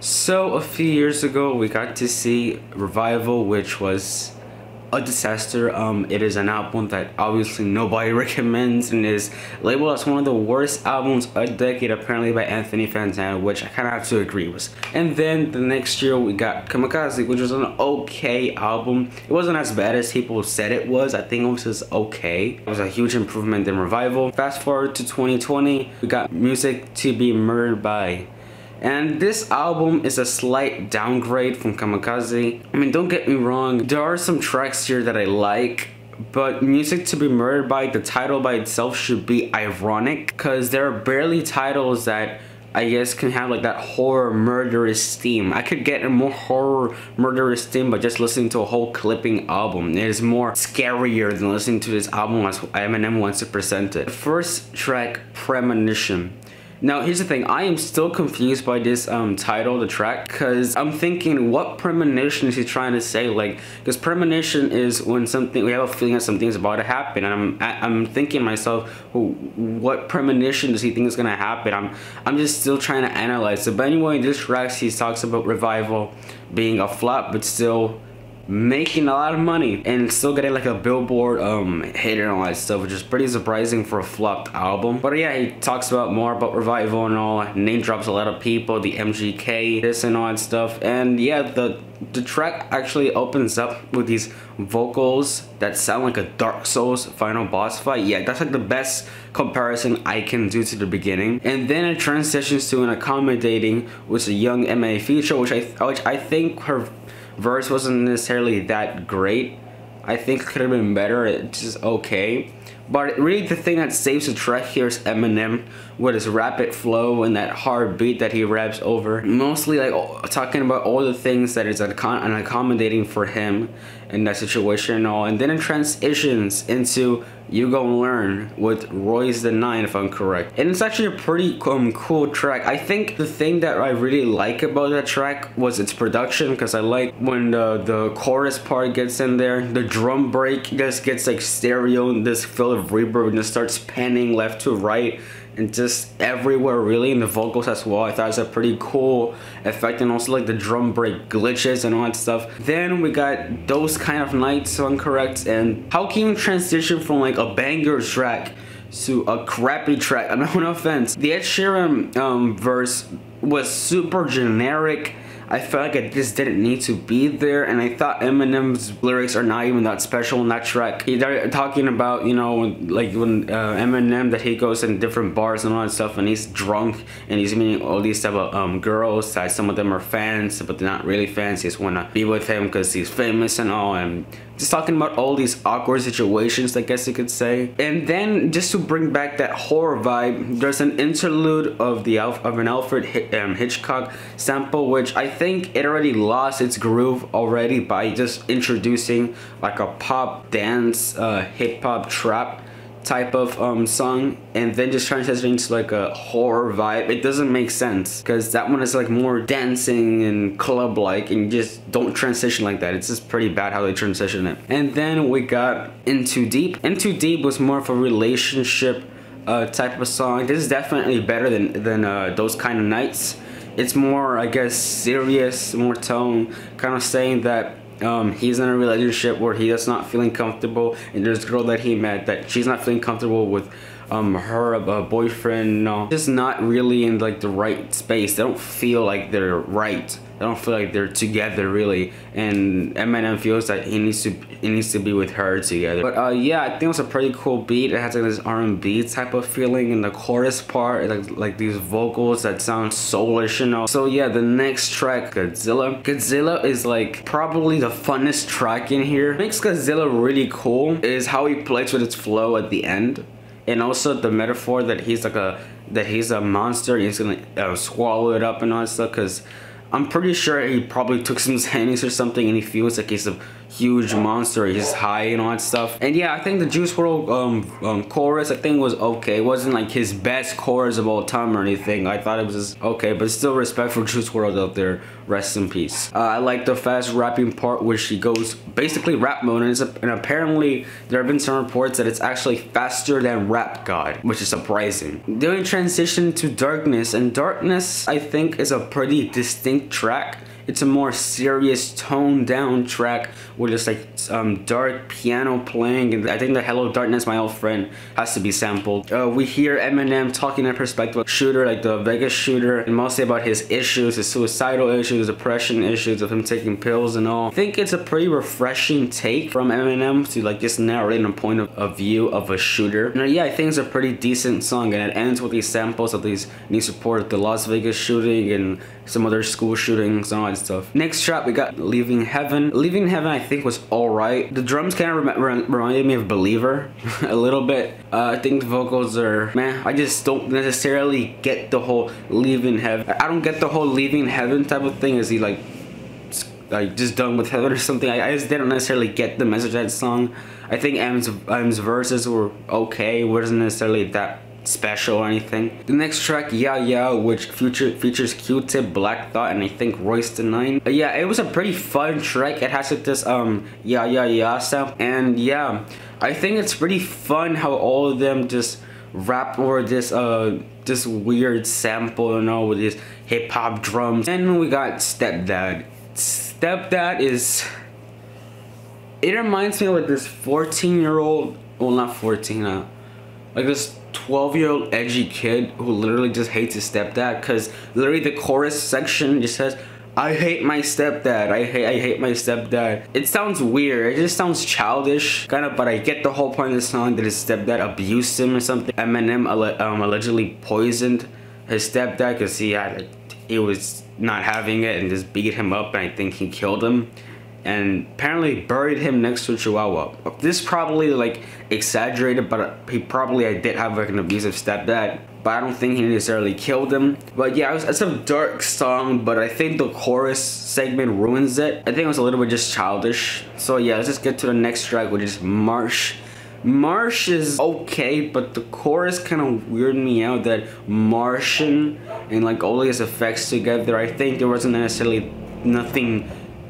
So a few years ago, we got to see Revival, which was a disaster. Um, it is an album that obviously nobody recommends and is labeled as one of the worst albums a decade apparently by Anthony Fantano, which I kind of have to agree with. And then the next year we got Kamikaze, which was an okay album. It wasn't as bad as people said it was. I think it was just okay. It was a huge improvement than Revival. Fast forward to 2020, we got Music to be Murdered by and this album is a slight downgrade from Kamikaze. I mean, don't get me wrong, there are some tracks here that I like, but Music to be Murdered by, the title by itself should be ironic, because there are barely titles that I guess can have like that horror murderous theme. I could get a more horror murderous theme by just listening to a whole clipping album. It is more scarier than listening to this album as Eminem wants to present it. The first track, Premonition. Now, here's the thing. I am still confused by this um, title, the track, because I'm thinking, what premonition is he trying to say? Like, because premonition is when something, we have a feeling that something's about to happen. And I'm I'm thinking myself, what premonition does he think is going to happen? I'm, I'm just still trying to analyze it. But anyway, this track, he talks about Revival being a flop, but still making a lot of money and still getting like a billboard um hit and all that stuff which is pretty surprising for a flopped album but yeah he talks about more about revival and all name drops a lot of people the mgk this and all that stuff and yeah the the track actually opens up with these vocals that sound like a Dark Souls final boss fight. Yeah, that's like the best comparison I can do to the beginning. And then it transitions to Unaccommodating with a Young M.A feature, which I which I think her verse wasn't necessarily that great. I think it could have been better. It's just okay. But really the thing that saves the track here is Eminem with his rapid flow and that hard beat that he raps over. Mostly like talking about all the things that is an accommodating for him in that situation and all. And then it transitions into You Gonna Learn with Royce the Nine if I'm correct. And it's actually a pretty um, cool track. I think the thing that I really like about that track was its production because I like when the, the chorus part gets in there. The drum break just gets like stereo, and this fill of reverb and just starts panning left to right and just everywhere really in the vocals as well. I thought it was a pretty cool effect and also like the drum break glitches and all that stuff. Then we got those kind of nights so correct and how can you transition from like a banger track to a crappy track? I'm no offense. The Ed Sheeran um, verse was super generic I felt like it just didn't need to be there and I thought Eminem's lyrics are not even that special in that track. They're talking about, you know, like when uh, Eminem that he goes in different bars and all that stuff and he's drunk and he's meeting all these type of um, girls that some of them are fans but they're not really fans. They just want to be with him because he's famous and all and just talking about all these awkward situations, I guess you could say. And then just to bring back that horror vibe, there's an interlude of the of an Alfred um, Hitchcock sample, which I think it already lost its groove already by just introducing like a pop dance, uh, hip hop trap type of um, song and then just transitioning to like a horror vibe. It doesn't make sense because that one is like more dancing and club like and just don't transition like that. It's just pretty bad how they transition it. And then we got In Too Deep. In Too Deep was more of a relationship uh, type of song. This is definitely better than than uh, those kind of nights it's more I guess serious more tone kind of saying that um, he's in a relationship where he is not feeling comfortable and there's a girl that he met that she's not feeling comfortable with um, her uh, boyfriend no. Just not really in like the right space. They don't feel like they're right. They don't feel like they're together really. And Eminem feels that he needs to he needs to be with her together. But uh, yeah I think it was a pretty cool beat. It has like this R&B type of feeling in the chorus part. Like like these vocals that sound soulish you know. So yeah the next track Godzilla. Godzilla is like probably the funnest track in here. What makes Godzilla really cool is how he plays with its flow at the end and also the metaphor that he's like a that he's a monster he's gonna uh, swallow it up and all that stuff because I'm pretty sure he probably took some Xannies or something and he feels like he's huge monster. He's high and all that stuff. And yeah, I think the Juice WRLD um, um, chorus I think was okay. It wasn't like his best chorus of all time or anything. I thought it was just okay, but still respect for Juice WRLD out there. Rest in peace. Uh, I like the fast rapping part where she goes basically rap mode and, and apparently there have been some reports that it's actually faster than Rap God, which is surprising. Then transition to Darkness and Darkness I think is a pretty distinct track it's a more serious toned down track with just like um, dark piano playing and I think the Hello Darkness My Old Friend has to be sampled. Uh, we hear Eminem talking in perspective shooter like the Vegas shooter and mostly about his issues, his suicidal issues, depression issues of him taking pills and all. I think it's a pretty refreshing take from Eminem to like just narrate a point of, of view of a shooter. And yeah, I think it's a pretty decent song and it ends with these samples of these new support of the Las Vegas shooting and some other school shootings and all that stuff. Next track we got Leaving Heaven. Leaving Heaven I think was alright. The drums kind of rem reminded me of Believer a little bit. Uh, I think the vocals are, man, I just don't necessarily get the whole Leaving Heaven. I don't get the whole Leaving Heaven type of thing. Is he like like just done with heaven or something. I, I, just didn't necessarily get the message of that song. I think M's, M's verses were okay. Wasn't necessarily that special or anything. The next track, Yah Yah, which feature, features Q-Tip, Black Thought, and I think Royce the Nine. Uh, yeah, it was a pretty fun track. It has this um Yeah Yeah Yeah sound, and yeah, I think it's pretty fun how all of them just rap over this uh this weird sample, you know, with these hip hop drums. And we got Stepdad. Stepdad is. It reminds me of like this 14 year old, well not 14, uh, like this 12 year old edgy kid who literally just hates his stepdad because literally the chorus section just says I hate my stepdad. I hate I hate my stepdad. It sounds weird. It just sounds childish, kind of. But I get the whole point of the song that his stepdad abused him or something. Eminem um, allegedly poisoned his stepdad because he had he was not having it and just beat him up, and I think he killed him and apparently buried him next to a chihuahua. This probably like exaggerated, but he probably I did have like an abusive stepdad. But I don't think he necessarily killed him. But yeah, it's, it's a dark song, but I think the chorus segment ruins it. I think it was a little bit just childish. So yeah, let's just get to the next track, which is Marsh. Marsh is okay, but the chorus kind of weirded me out that Martian and like all these effects together, I think there wasn't necessarily nothing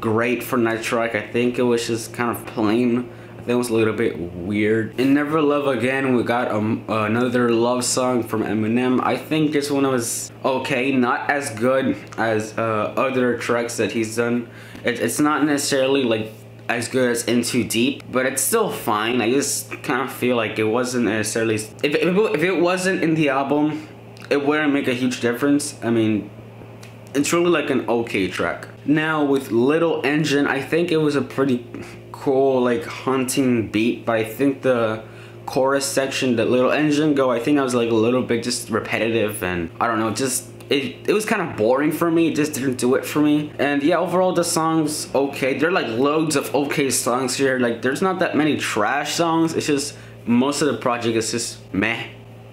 great for track. I think it was just kind of plain. I think it was a little bit weird. In Never Love Again, we got um, another love song from Eminem. I think this one was okay, not as good as uh, other tracks that he's done. It, it's not necessarily like as good as In Too Deep, but it's still fine. I just kind of feel like it wasn't necessarily... If, if, if it wasn't in the album, it wouldn't make a huge difference. I mean, it's really like an okay track. Now with Little Engine, I think it was a pretty cool like haunting beat, but I think the chorus section that Little Engine go, I think I was like a little bit just repetitive and I don't know, just it, it was kind of boring for me. It just didn't do it for me. And yeah, overall the song's okay. There are like loads of okay songs here. Like there's not that many trash songs. It's just most of the project is just meh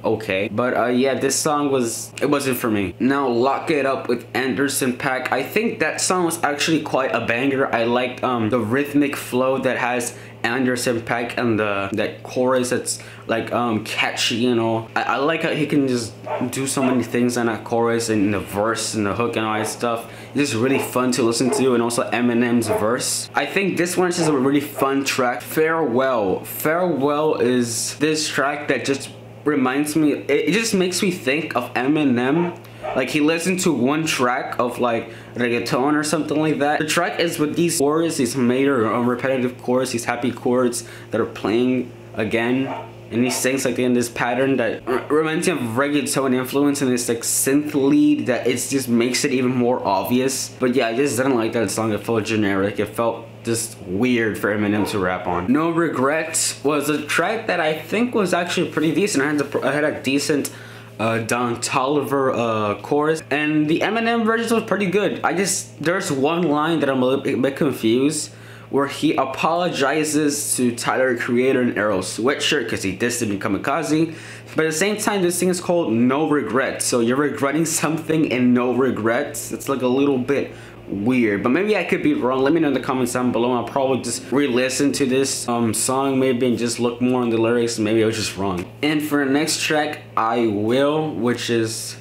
okay. But uh, yeah, this song was, it wasn't for me. Now Lock It Up with Anderson .Paak. I think that song was actually quite a banger. I liked um, the rhythmic flow that has Anderson .Paak and the that chorus that's like um catchy you know I, I, like how he can just do so many things on that chorus and the verse and the hook and all that stuff it's just really fun to listen to and also Eminem's verse I think this one is just a really fun track Farewell Farewell is this track that just reminds me, it, just makes me think of Eminem. Like he listened to one track of like reggaeton or something like that. The track is with these chords, these major uh, repetitive chords, these happy chords that are playing again. And he sings like in this pattern that reminds me of reggaeton influence and this like synth lead that it just makes it even more obvious. But yeah, I just didn't like that song. It felt generic. It felt just weird for Eminem to rap on. No Regrets was a track that I think was actually pretty decent. I had a, I had a decent uh, Don Toliver uh, chorus, and the Eminem version was pretty good. I just, there's one line that I'm a little bit confused where he apologizes to Tyler Creator and Earl Sweatshirt because he dissed him in Kamikaze. But at the same time, this thing is called No Regrets. So you're regretting something and no regrets. It's like a little bit weird but maybe i could be wrong. Let me know in the comments down below i'll probably just re-listen to this um song maybe and just look more on the lyrics. Maybe i was just wrong. And for the next track i will which is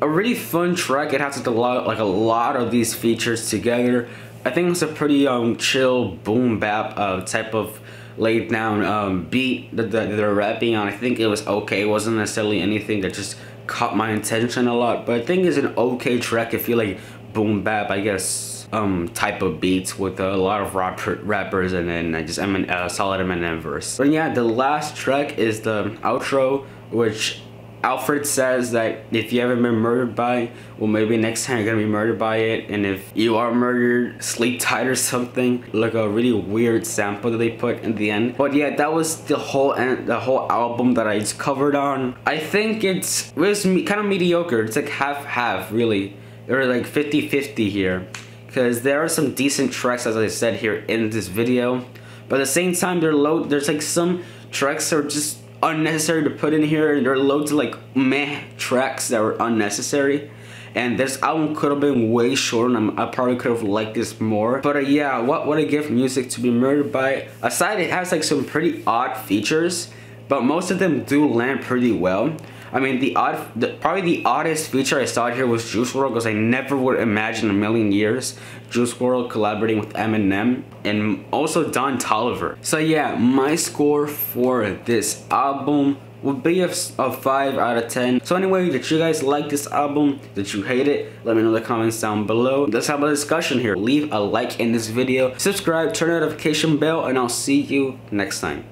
a really fun track. It has a lot like a lot of these features together. I think it's a pretty um chill boom bap uh type of laid down um beat that, that they're rapping on. I think it was okay. It wasn't necessarily anything that just caught my attention a lot but i think it's an okay track. If you like boom bap, I guess, um, type of beats with a lot of rapper, rappers and then I just I'm a uh, solid Eminem verse. But yeah, the last track is the outro, which Alfred says that if you haven't been murdered by, well maybe next time you're gonna be murdered by it, and if you are murdered, sleep tight or something. Like a really weird sample that they put in the end. But yeah, that was the whole end, the whole album that I just covered on. I think it's it was kind of mediocre. It's like half half really or like 50-50 here. Because there are some decent tracks as I said here in this video. But at the same time there load there's like some tracks are just unnecessary to put in here and there are loads of like meh tracks that were unnecessary. And this album could have been way shorter and I probably could have liked this more. But uh, yeah what would I give music to be murdered by. Aside it has like some pretty odd features but most of them do land pretty well I mean, the odd, the, probably the oddest feature I saw here was Juice WRLD because I never would imagine a million years Juice WRLD collaborating with Eminem and also Don Toliver. So yeah, my score for this album would be a, a 5 out of 10. So anyway, did you guys like this album? Did you hate it? Let me know in the comments down below. Let's have a discussion here. Leave a like in this video, subscribe, turn notification bell, and I'll see you next time.